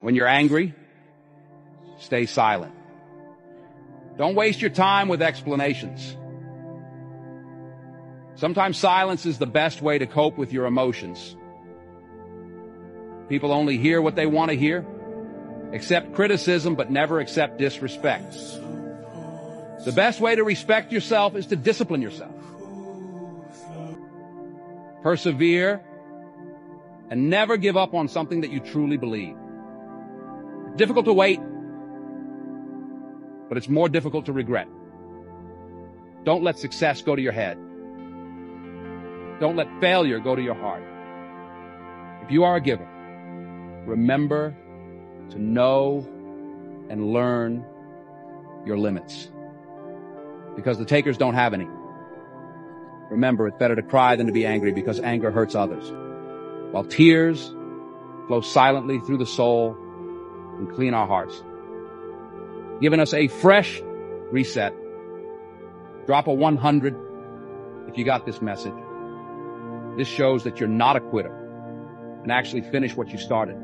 When you're angry, stay silent. Don't waste your time with explanations. Sometimes silence is the best way to cope with your emotions. People only hear what they want to hear, accept criticism, but never accept disrespect. The best way to respect yourself is to discipline yourself. Persevere and never give up on something that you truly believe. Difficult to wait, but it's more difficult to regret. Don't let success go to your head. Don't let failure go to your heart. If you are a giver, remember to know and learn your limits because the takers don't have any. Remember, it's better to cry than to be angry because anger hurts others. While tears flow silently through the soul and clean our hearts, giving us a fresh reset. Drop a 100 if you got this message. This shows that you're not a quitter and actually finish what you started.